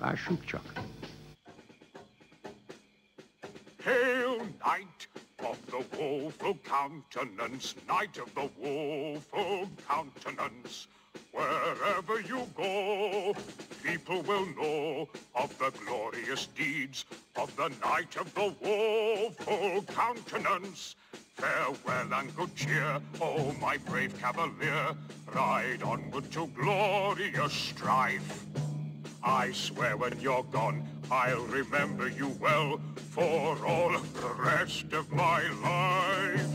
Rashukchuk. Hail, knight of the woeful countenance, knight of the woeful countenance. Wherever you go, people will know of the glorious deeds of the knight of the woeful countenance. Farewell and good cheer, oh my brave cavalier, ride onward to glorious strife. I swear when you're gone, I'll remember you well for all of the rest of my life.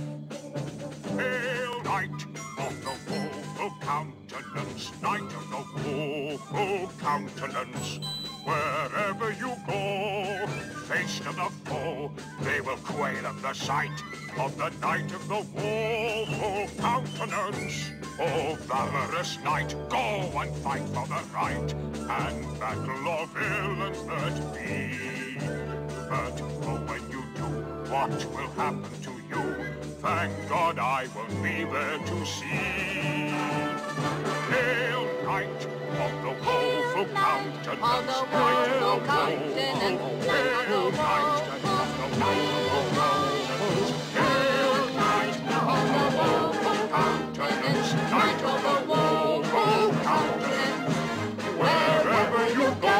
Hail, knight of the woeful countenance, knight of the woeful countenance. Wherever you go, face to the foe, they will quail at the sight of the knight of the woeful countenance. Oh, valorous knight, go and fight for the right, and battle of villains that be. But oh, when you do, what will happen to you? Thank God I will be there to see. Of the countenance, Hail, knight of the Hail, knight of the woeful countenance, knight of the woeful countenance. Wherever you go,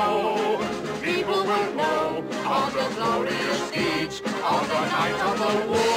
people will know of the glorious deeds of the knight of the.